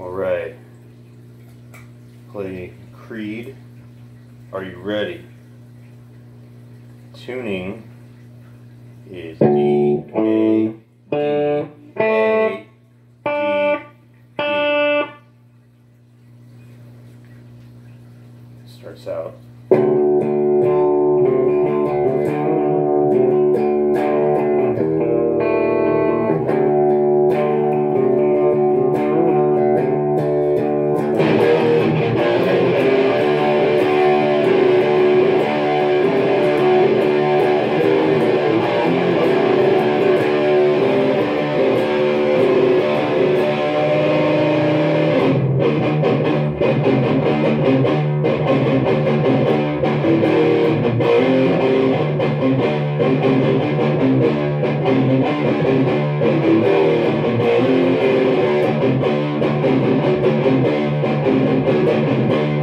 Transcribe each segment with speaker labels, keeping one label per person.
Speaker 1: Alright. Play Creed. Are you ready? Tuning is D, A, D, A, G, E. Starts out. Thank you.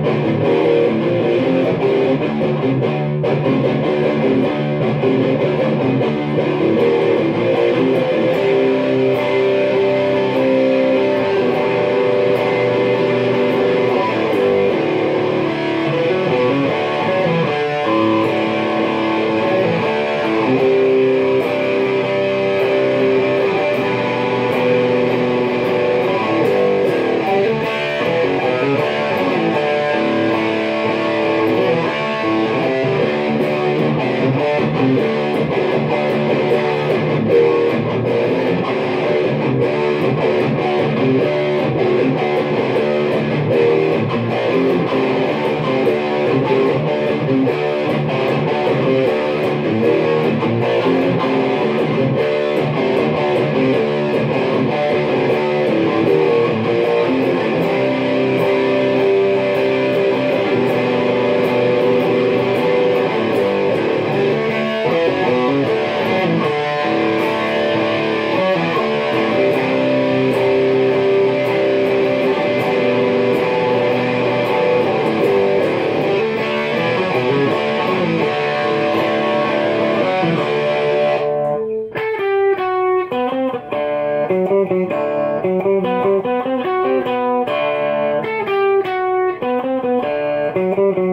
Speaker 1: Thank you.